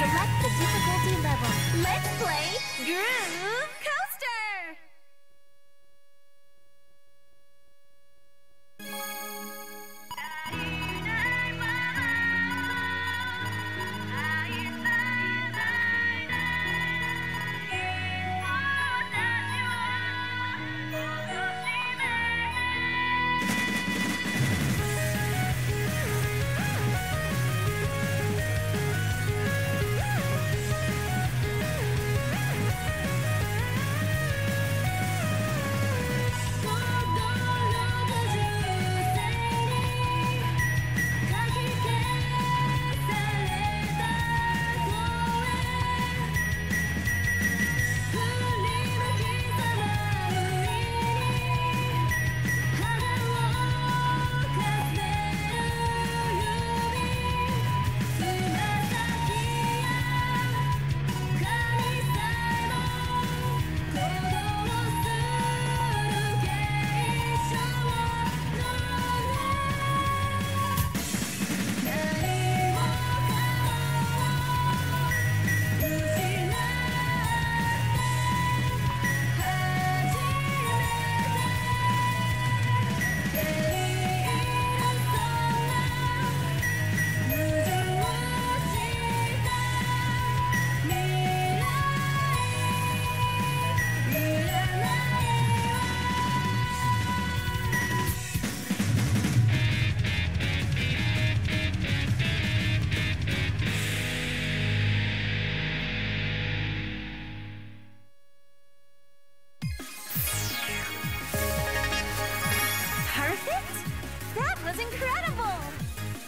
Select the difficulty level. Let's play Groove Perfect! That was incredible!